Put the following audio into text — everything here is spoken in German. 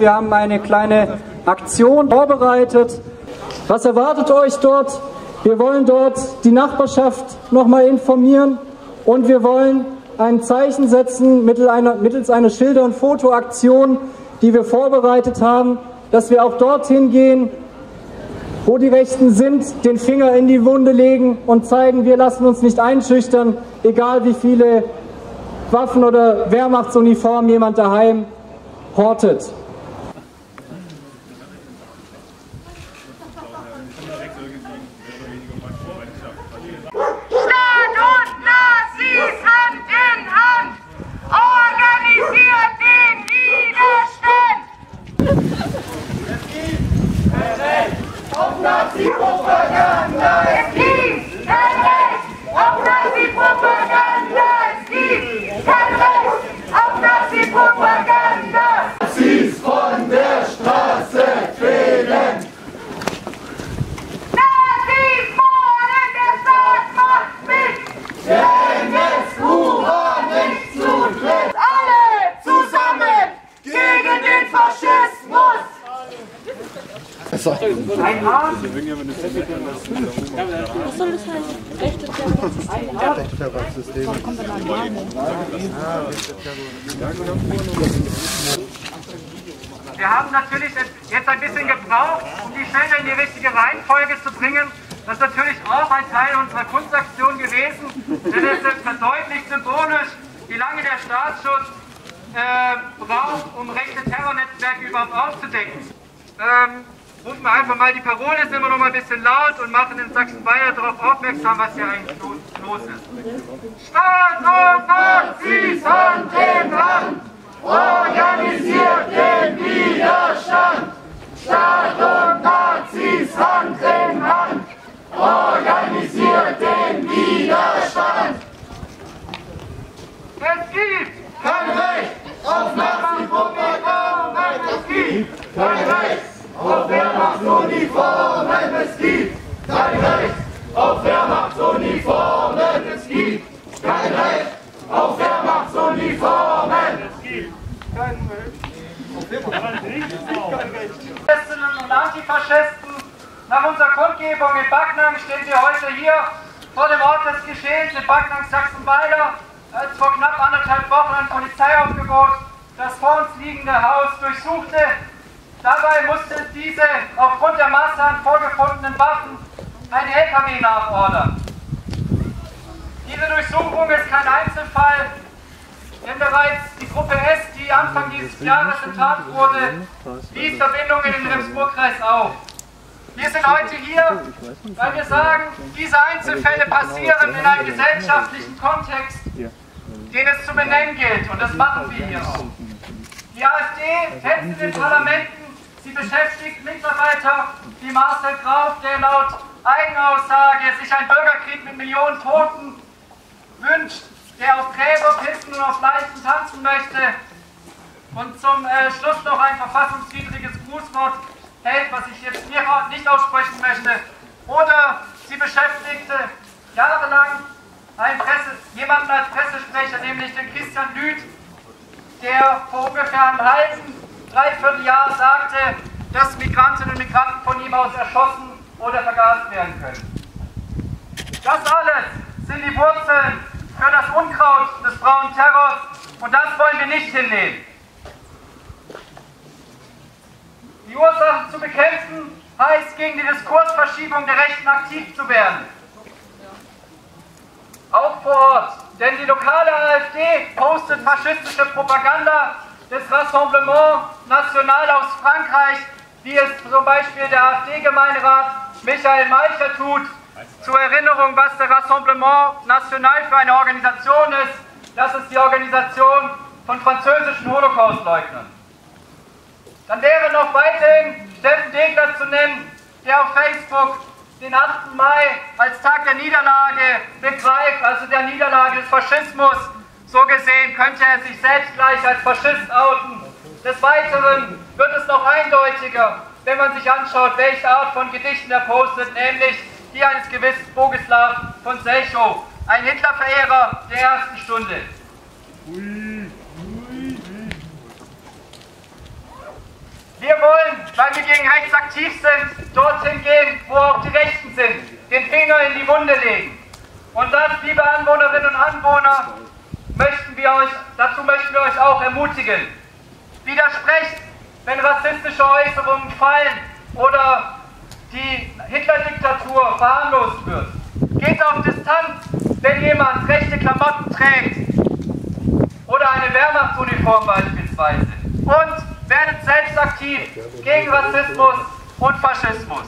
Wir haben eine kleine Aktion vorbereitet. Was erwartet euch dort? Wir wollen dort die Nachbarschaft nochmal informieren und wir wollen ein Zeichen setzen mittels einer, Schilder- und Fotoaktion, die wir vorbereitet haben, dass wir auch dorthin gehen, wo die Rechten sind, den Finger in die Wunde legen und zeigen, wir lassen uns nicht einschüchtern, egal wie viele Waffen oder Wehrmachtsuniformen jemand daheim hortet. Ας πίσω στα. Was soll das heißen? Rechte Terrorsystem. Wir haben natürlich jetzt ein bisschen gebraucht, um die Schilder in die richtige Reihenfolge zu bringen. Das ist natürlich auch ein Teil unserer Kunstaktion gewesen, denn es verdeutlicht symbolisch, wie lange der Staatsschutz äh, braucht, um rechte Terrornetzwerke überhaupt aufzudecken. Ähm, rufen wir einfach mal die Parole, sind wir noch mal ein bisschen laut und machen in Sachsen-Bayern darauf aufmerksam, was hier eigentlich los ist. Staat und Nazis Hand in Hand, organisiert den Widerstand. Staat und Nazis Hand in Hand, organisiert den Widerstand. Es gibt kein Recht auf Nazi-Propaganda, es gibt kein Recht auf Wehrmachtsuniformen, es gibt kein Recht. Auf Wehrmachtsuniformen, es gibt kein Recht. Auf Wehrmachtsuniformen, es gibt kein Recht. Wehrmachtsuniformen. und Antifaschisten, nach unserer Kundgebung in Backnang stehen wir heute hier vor dem Ort des Geschehens in Backnang-Sachsenweiler, als vor knapp anderthalb Wochen ein Polizeiaufgebot das vor uns liegende Haus durchsuchte Dabei musste diese aufgrund der an vorgefundenen Waffen ein LKW nachordern. Diese Durchsuchung ist kein Einzelfall, denn bereits die Gruppe S, die Anfang dieses Jahres enttarnt wurde, wies Verbindungen in den Remsburg-Kreis auf. Wir sind heute hier, weil wir sagen, diese Einzelfälle passieren in einem gesellschaftlichen Kontext, den es zu benennen gilt. Und das machen wir hier auch. Die AfD hetzt in den Parlamenten Sie beschäftigt Mitarbeiter wie Marcel Graf, der laut Eigenaussage sich einen Bürgerkrieg mit Millionen Toten wünscht, der auf Gräber pissen und auf Leichen tanzen möchte und zum äh, Schluss noch ein verfassungswidriges Grußwort hält, was ich jetzt nicht aussprechen möchte. Oder sie beschäftigte jahrelang einen Presse, jemanden als Pressesprecher, nämlich den Christian Lüth, der vor ungefähr einem halben Dreivierteljahr sagte, dass Migrantinnen und Migranten von ihm aus erschossen oder vergast werden können. Das alles sind die Wurzeln für das Unkraut des braunen Terrors und das wollen wir nicht hinnehmen. Die Ursachen zu bekämpfen heißt, gegen die Diskursverschiebung der Rechten aktiv zu werden. Auch vor Ort. Denn die lokale AfD postet faschistische Propaganda des Rassemblement National aus Frankreich, wie es zum Beispiel der AfD-Gemeinderat Michael Meicher tut, zur Erinnerung, was der Rassemblement National für eine Organisation ist. Das ist die Organisation von französischen Holocaustleugnern. Dann wäre noch weiterhin Steffen Degler zu nennen, der auf Facebook den 8. Mai als Tag der Niederlage begreift, also der Niederlage des Faschismus, so gesehen könnte er sich selbst gleich als Faschist outen. Des Weiteren wird es noch eindeutiger, wenn man sich anschaut, welche Art von Gedichten er postet, nämlich die eines gewissen Bogislav von Selchow, ein Hitlerverehrer der ersten Stunde. Wir wollen, weil wir gegen rechts aktiv sind, dorthin gehen, wo auch die Rechten sind, den Finger in die Wunde legen. Und das, liebe Anwohnerinnen und Anwohner, wir euch, dazu möchten wir euch auch ermutigen. Widersprecht, wenn rassistische Äußerungen fallen oder die Hitler-Diktatur verharmlost wird. Geht auf Distanz, wenn jemand rechte Klamotten trägt oder eine Wehrmachtsuniform beispielsweise. Und werdet selbst aktiv gegen Rassismus und Faschismus.